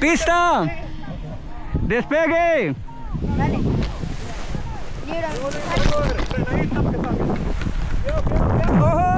¡Pista! ¡Despegue! Dale. ¡Ojo!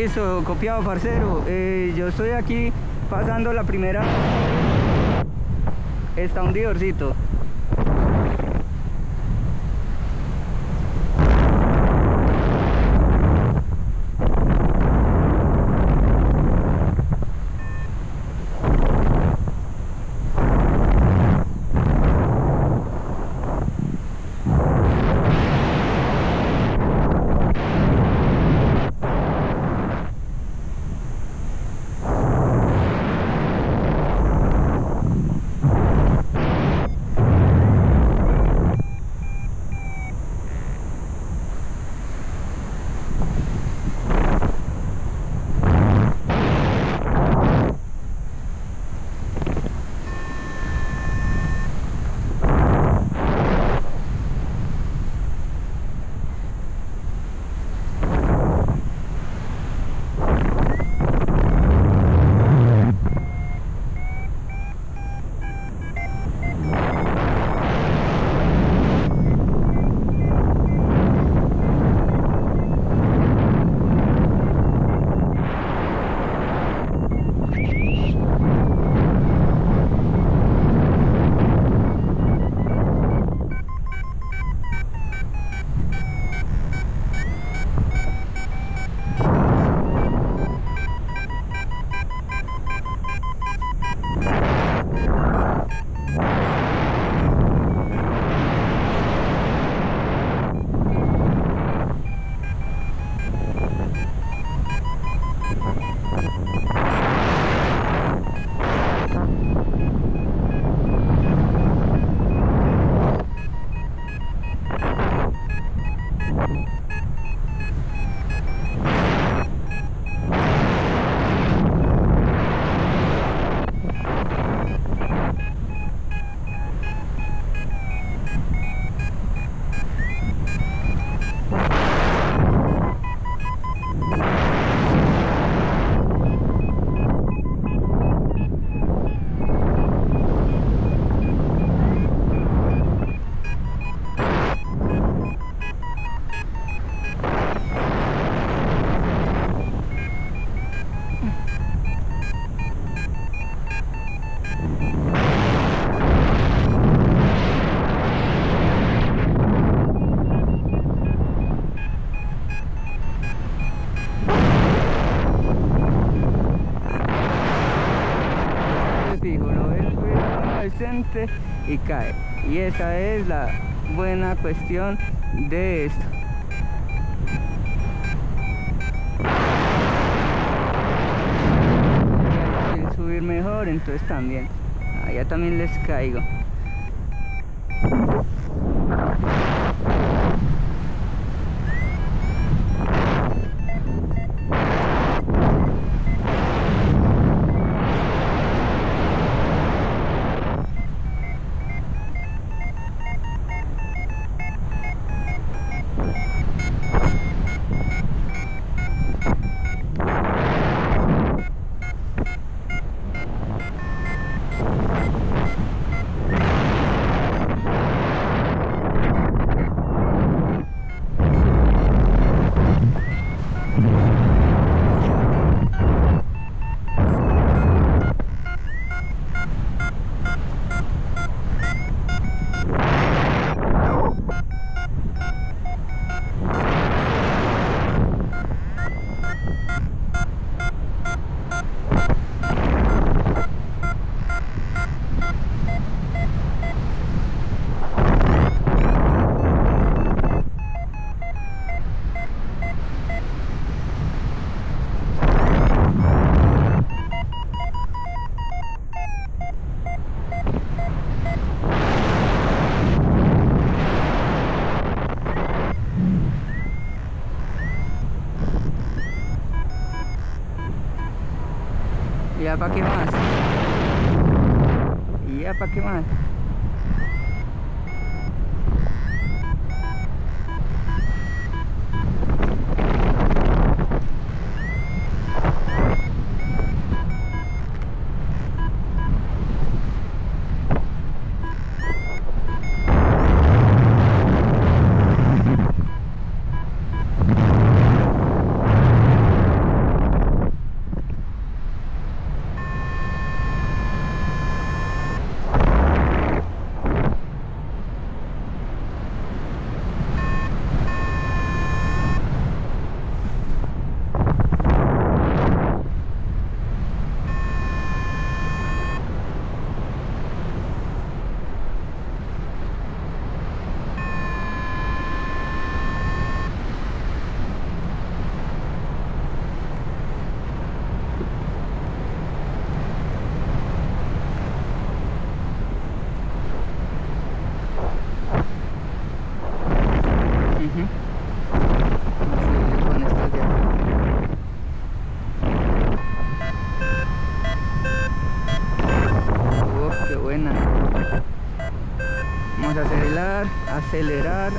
Listo, copiado, parcero. Eh, yo estoy aquí pasando la primera. Está un diorcito. Y cae. Y esa es la buena cuestión de esto. Subir mejor, entonces también. Allá también les caigo. Ya para qué más. Y ya para qué más. Ujú. Vamos a seguir con estas de acá. Uf, qué buena. Vamos a acelerar, acelerar,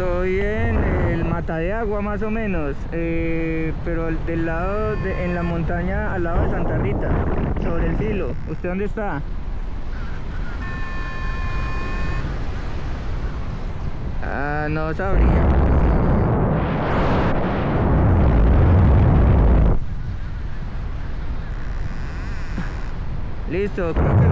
Estoy en el Mata de Agua más o menos, eh, pero del lado, de, en la montaña al lado de Santa Rita, sobre el filo. ¿Usted dónde está? Ah, no sabría. Listo, creo que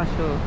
acho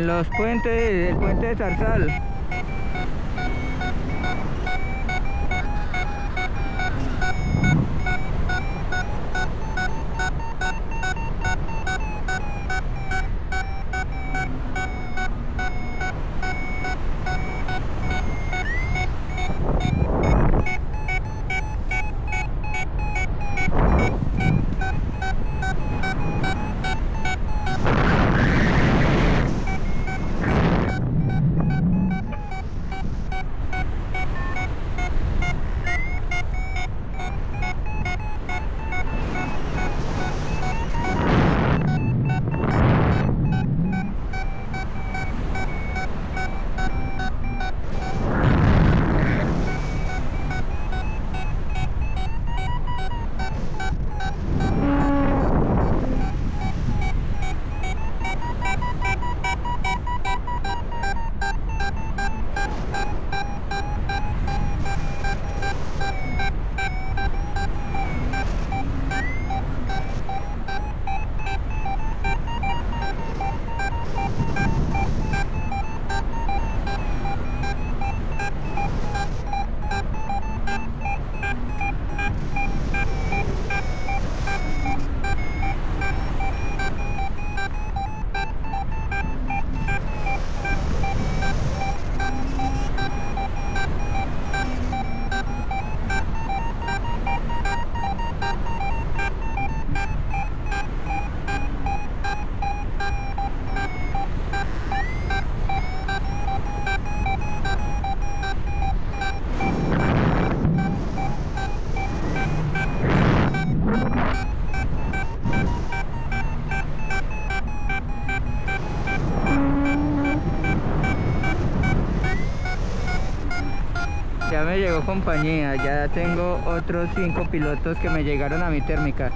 la, los puentes, el puente de Zarzal. Compañía, ya tengo otros cinco pilotos que me llegaron a mi térmica.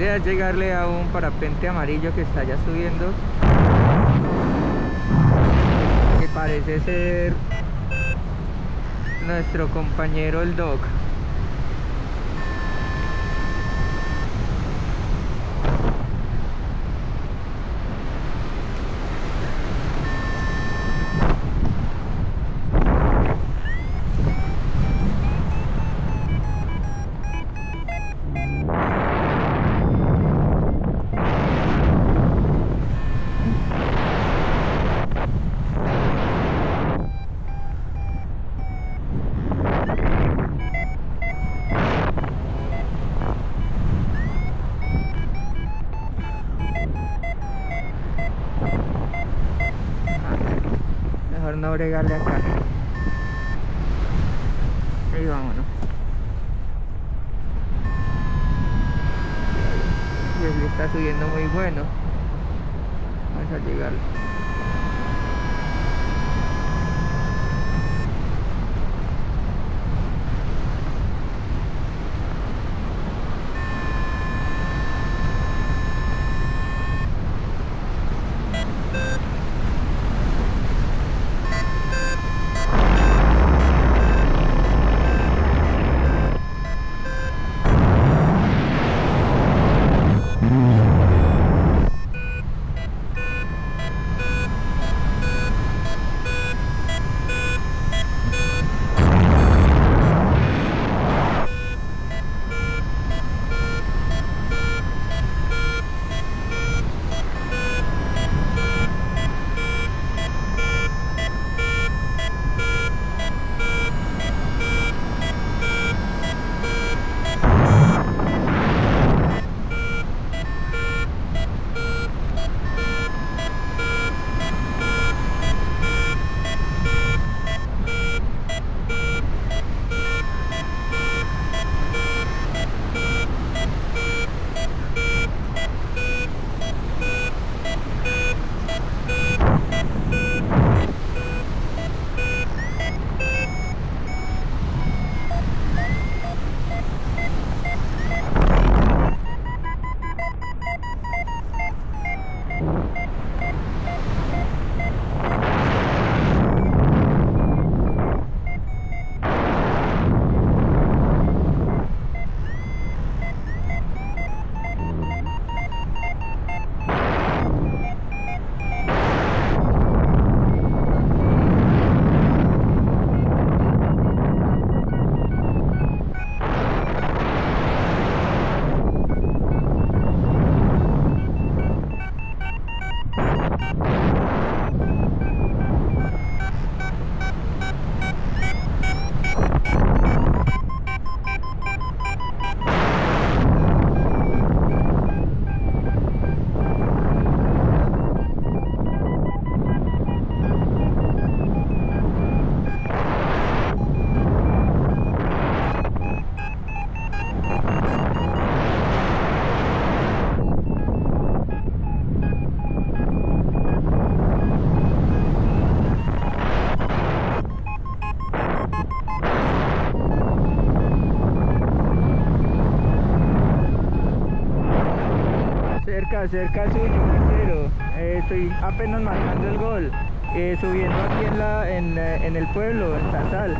Idea llegarle a un parapente amarillo que está ya subiendo. Que parece ser nuestro compañero el Doc. Mejor cerca, suyo, parcero. Eh, estoy apenas marcando el gol. Eh, subiendo aquí en, la, en, eh, en el pueblo, en Sasal.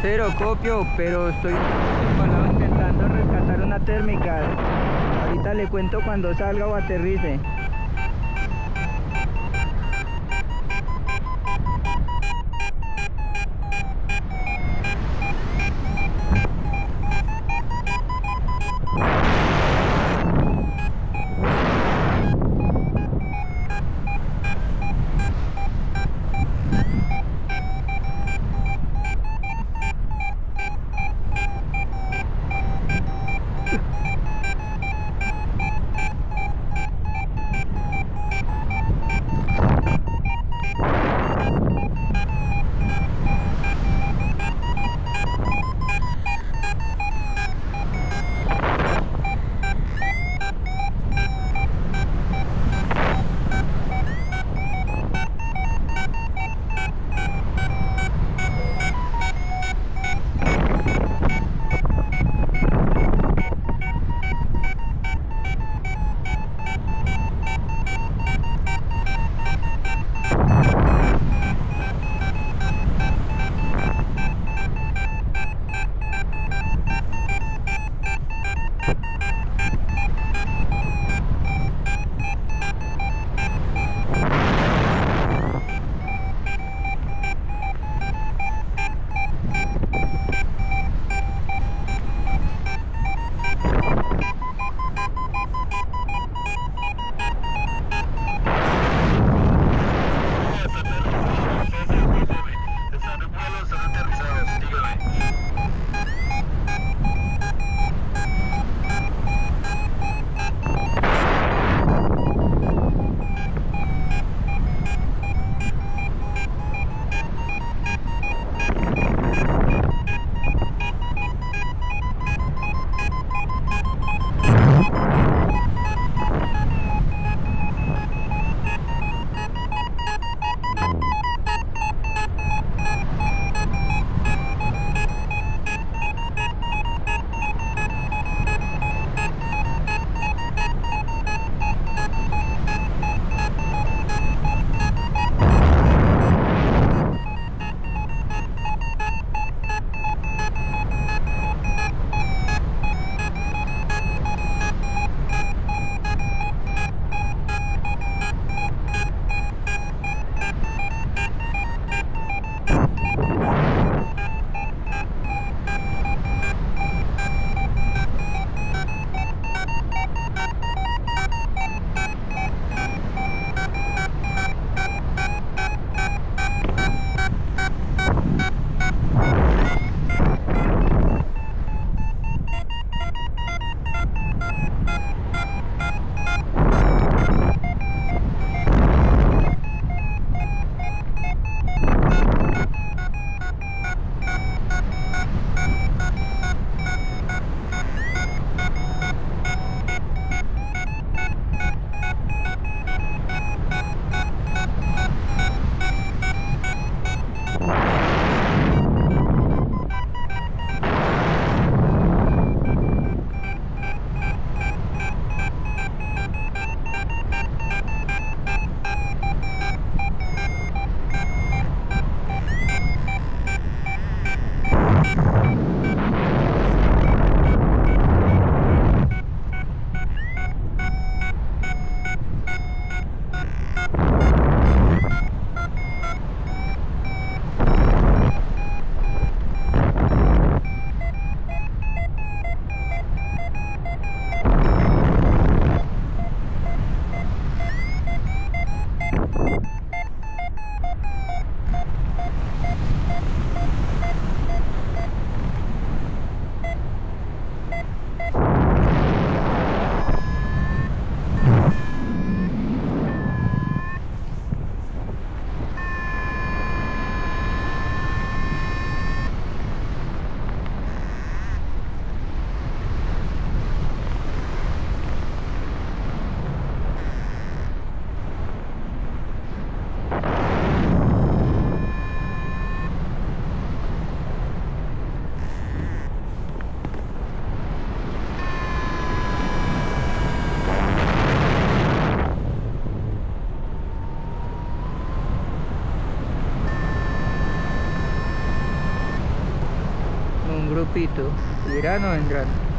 Parcero, copio, pero estoy intentando rescatar una térmica. Ahorita le cuento cuando salga o aterrice. Un grupito. ¿Irán o vendrán?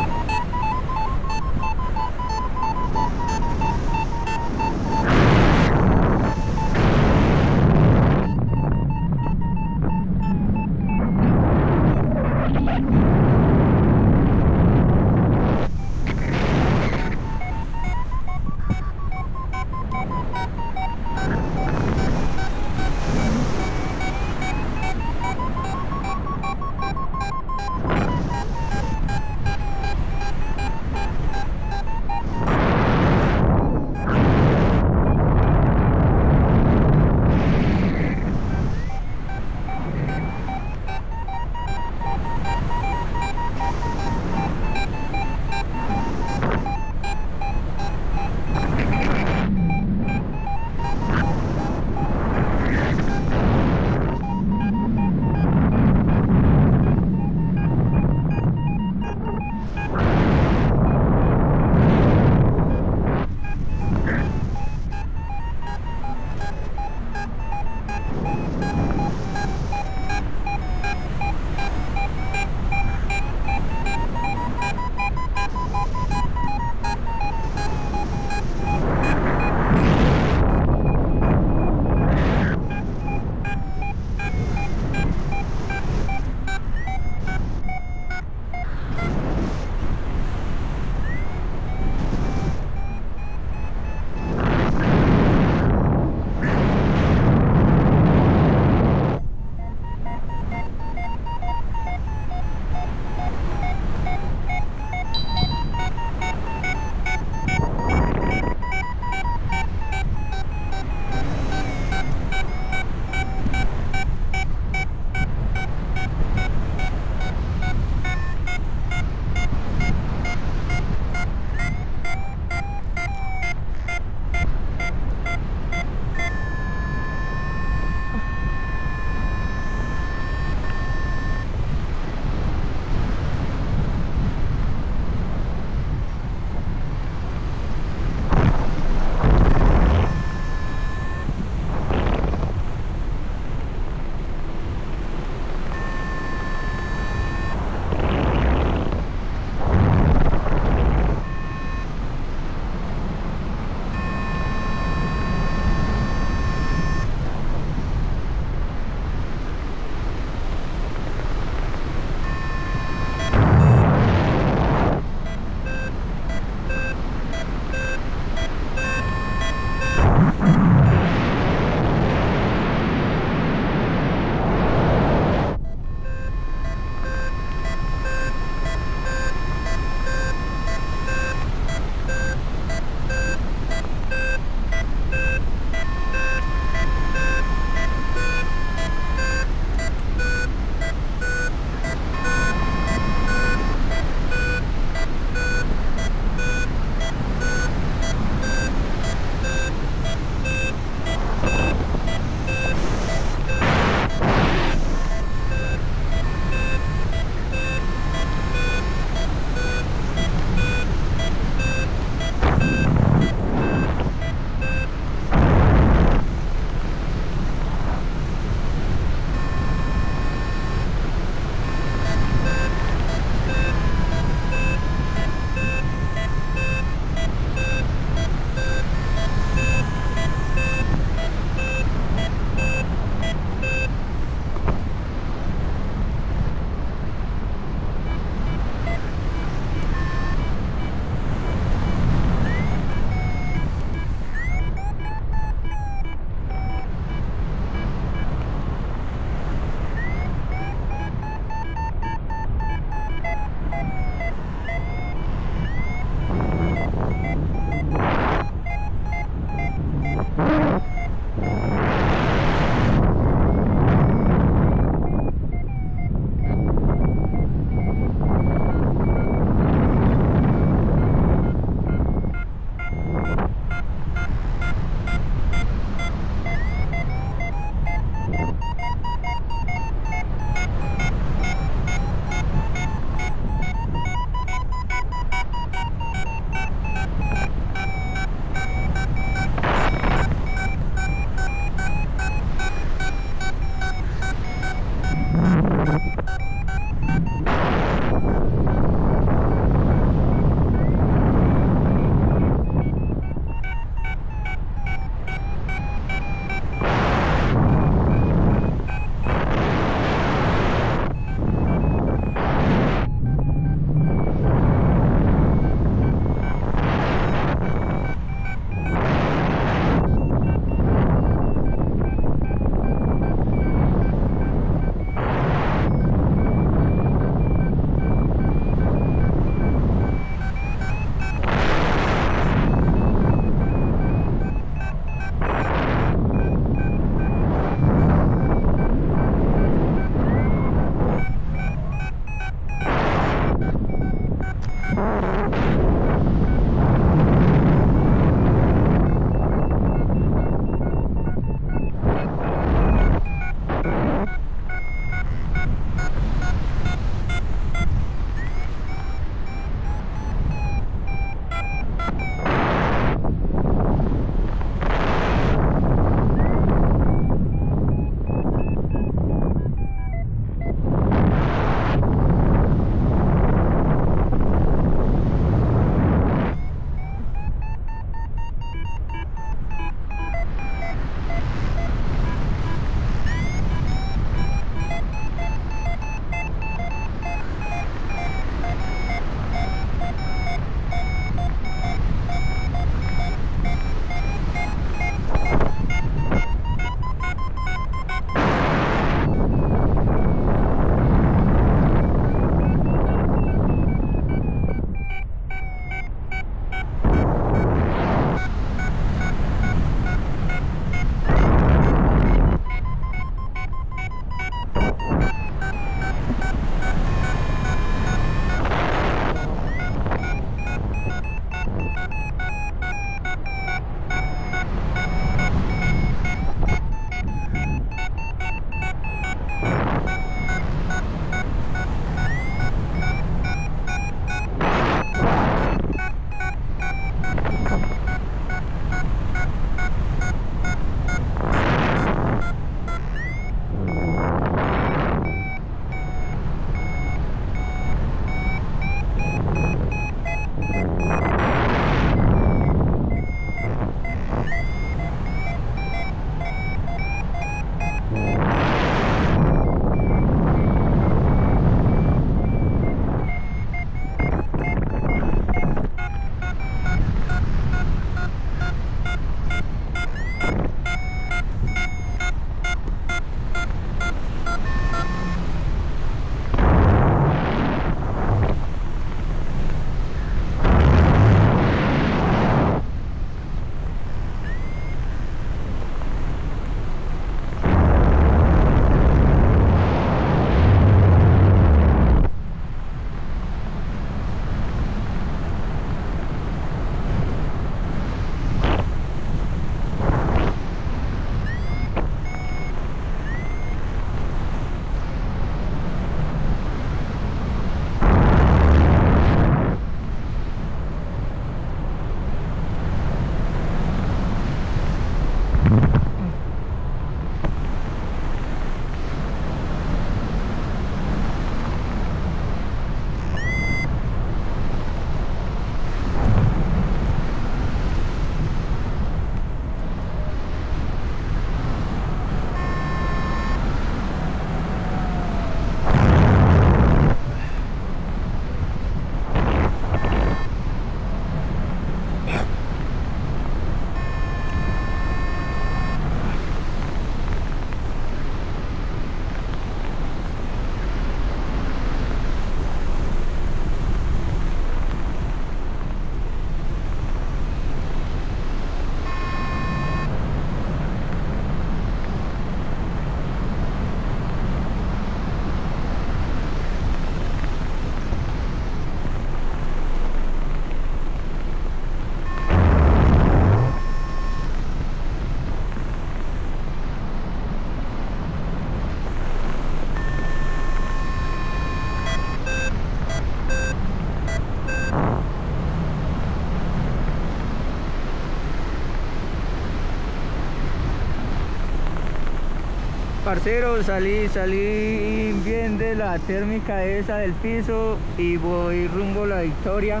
Parcero, salí, salí bien de la térmica esa del piso y voy rumbo a la victoria.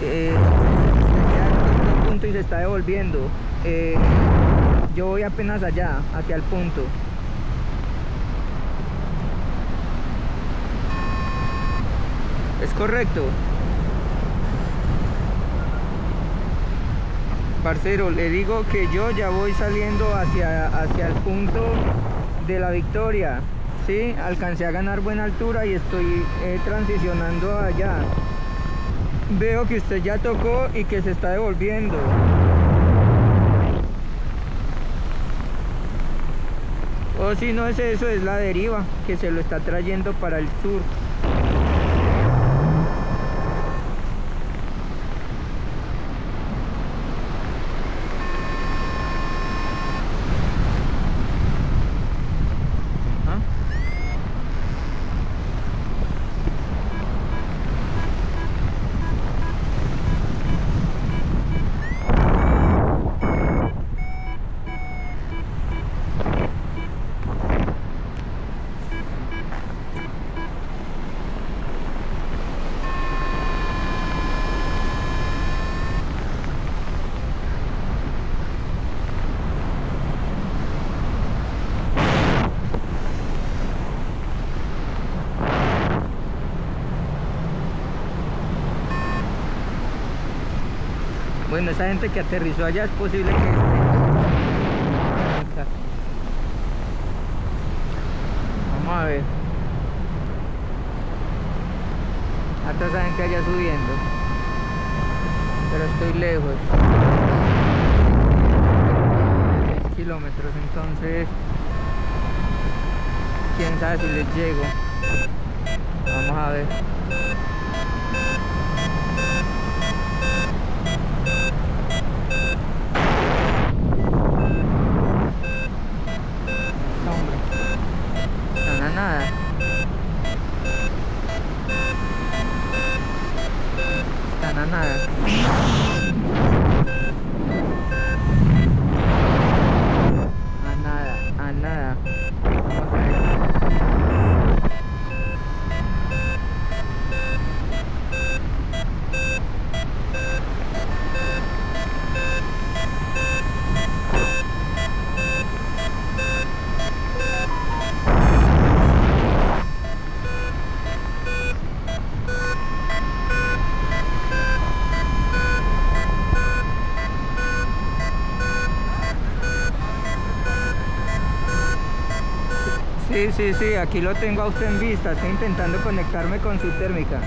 Eh, punto y se está devolviendo. Eh, yo voy apenas allá, hacia el punto. ¿Es correcto? Parcero, le digo que yo ya voy saliendo hacia, hacia el punto de la victoria. ¿sí? Alcancé a ganar buena altura y estoy eh, transicionando allá. Veo que usted ya tocó y que se está devolviendo. O si no es eso, es la deriva que se lo está trayendo para el sur. Bueno, esa gente que aterrizó allá es posible que esté. Vamos a ver. Hasta esa gente allá subiendo. Pero estoy lejos. 6 kilómetros, entonces. Quién sabe si les llego. Vamos a ver. Sí, sí, sí, aquí lo tengo a usted en vista. Estoy intentando conectarme con su térmica.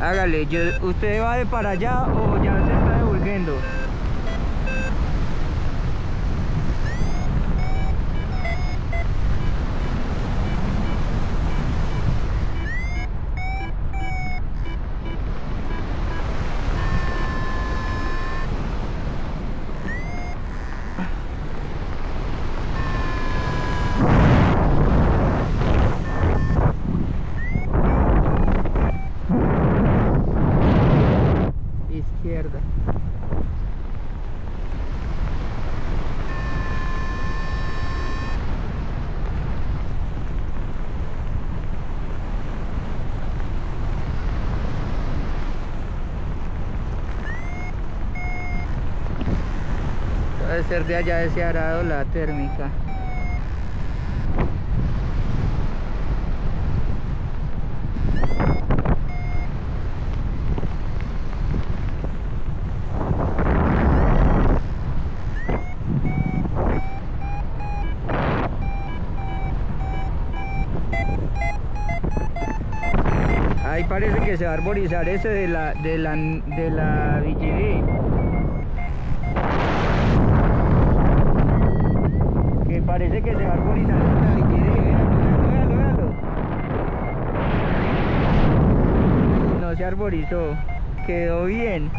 Hágale, ¿usted va de para allá o ya se está devolviendo? Ser de allá de ese arado la térmica. Ahí parece que se va a arborizar ese de la de la de la parece que se va a arborizar la véalo, véalo, Quedó bien.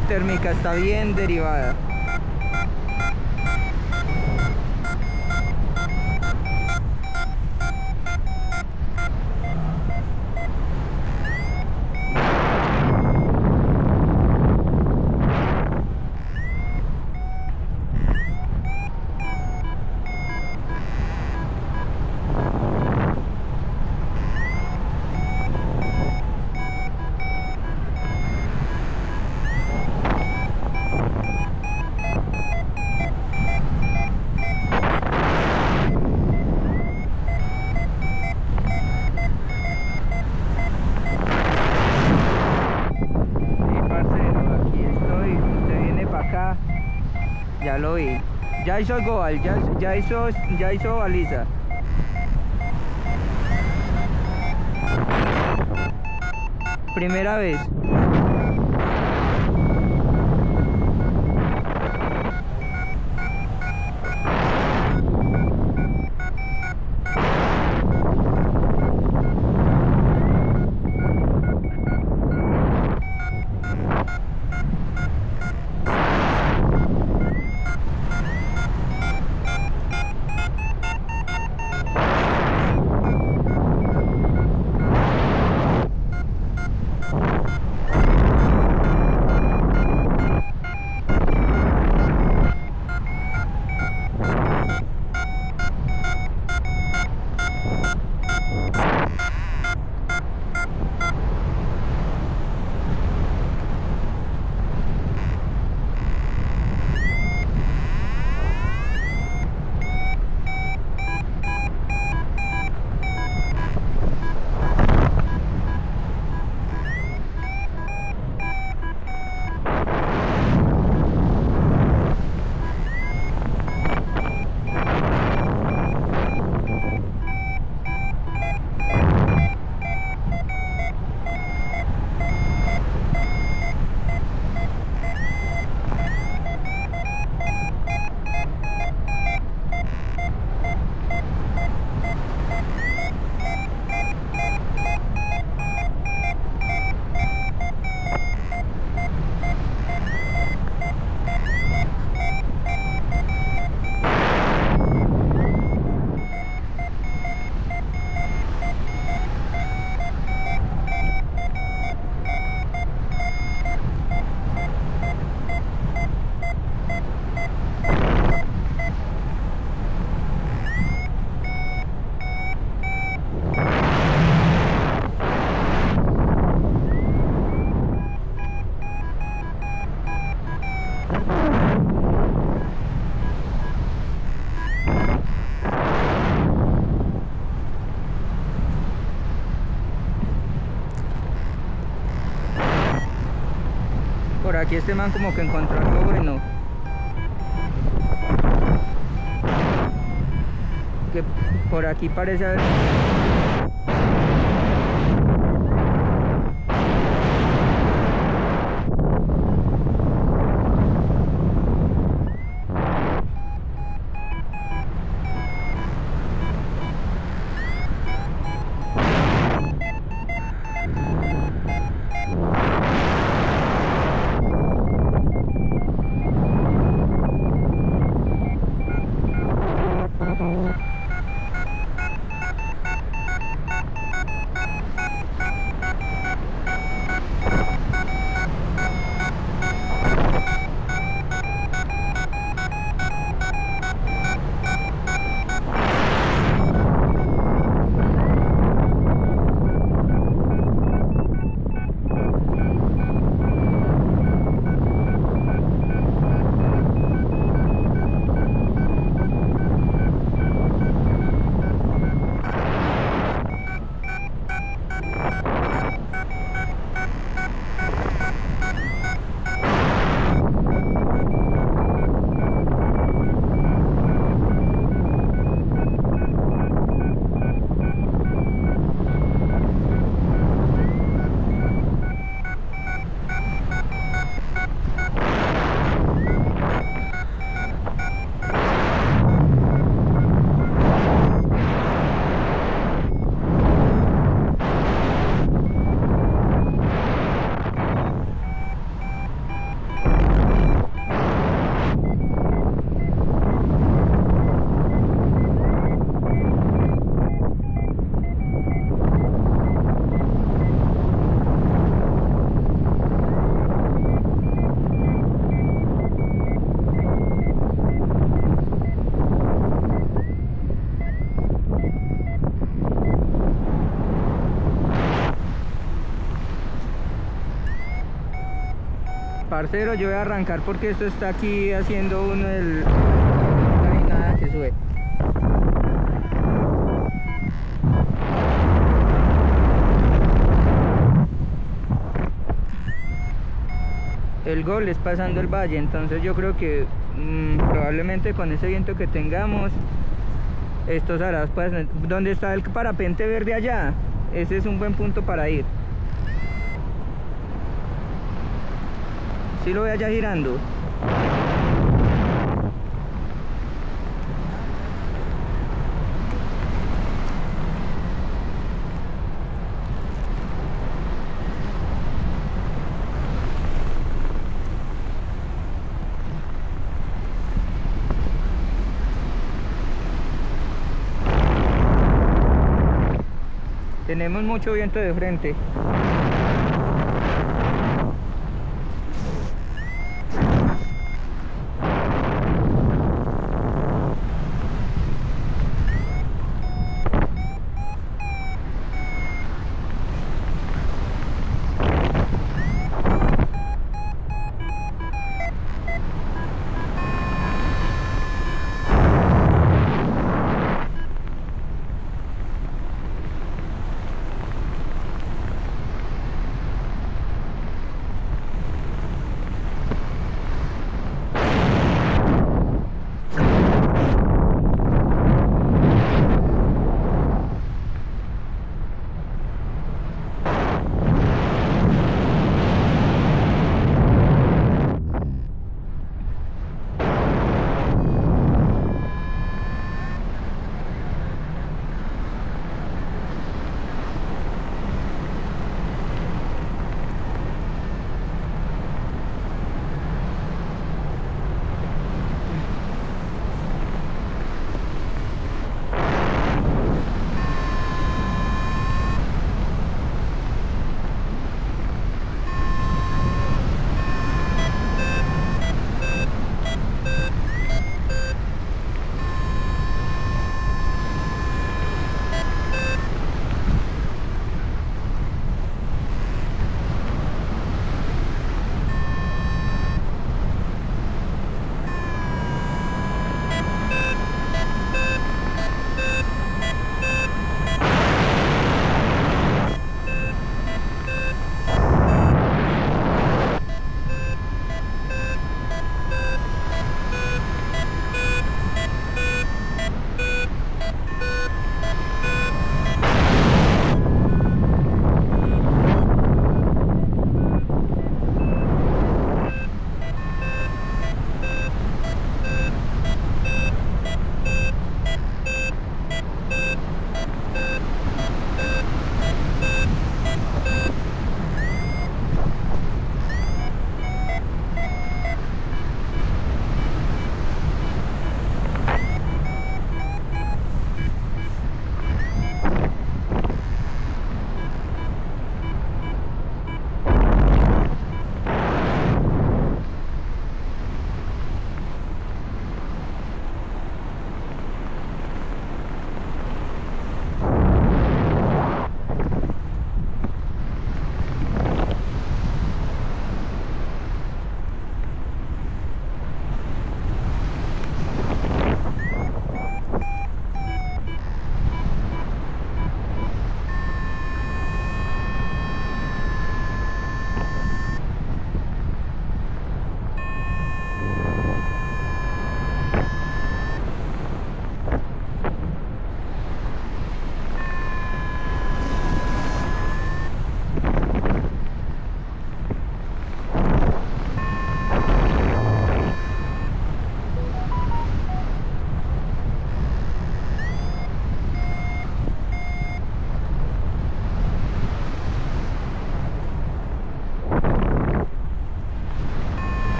Térmica está bien derivada. Ya hizo Goal, ya, ya hizo, ya hizo baliza. Primera vez. Aquí este man como que encontró algo bueno. Que por aquí parece haber... Parcero, yo voy a arrancar porque esto está aquí haciendo uno el... Nada que sube. El gol es pasando el valle, entonces yo creo que mmm, probablemente con ese viento que tengamos, estos arados pues, ¿Dónde está el parapente verde allá? Ese es un buen punto para ir. Si lo allá girando. Tenemos mucho viento de frente.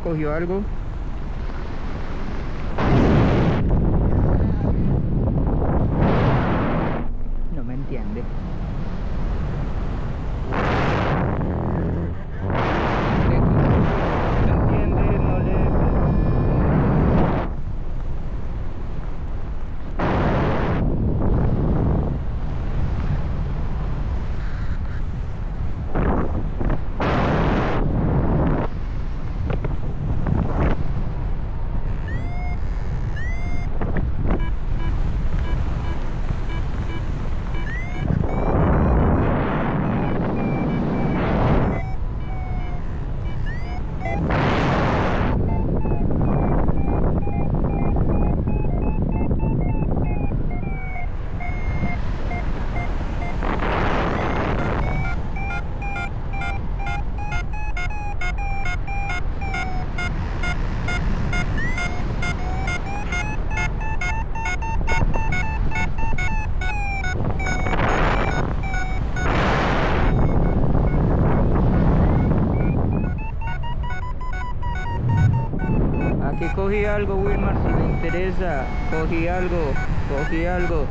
Cogió algo. Interesa. Cogí algo, cogí algo.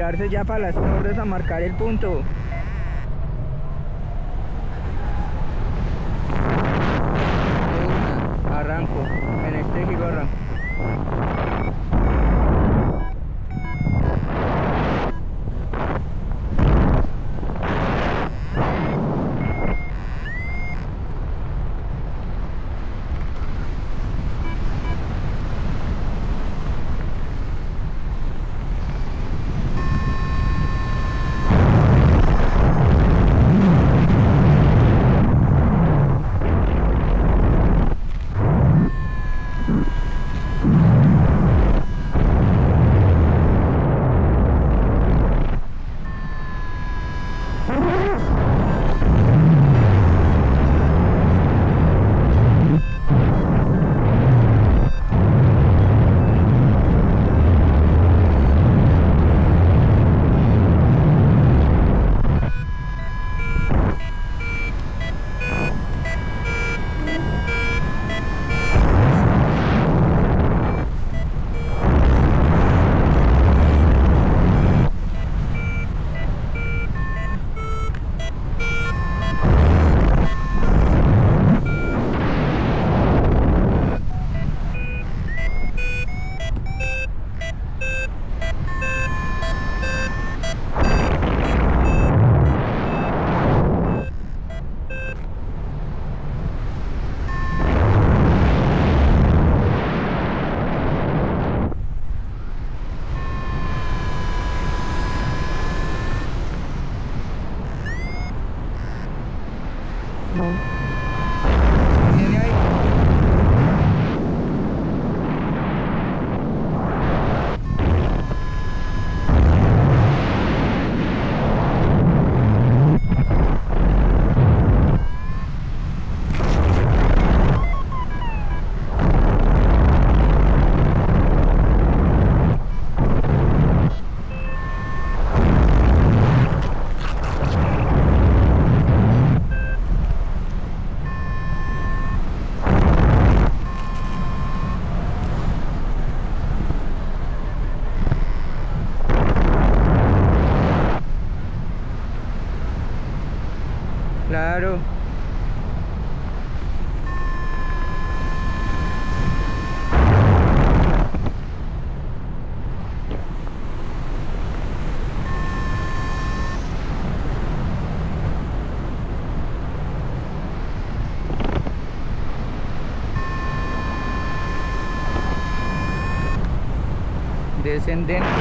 Tirarse ya para las torres a marcar el punto. and then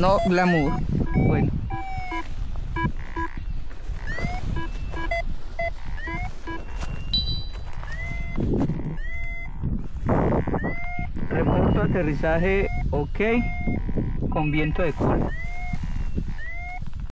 No glamour. Bueno. Reporto aterrizaje ok con viento de cola.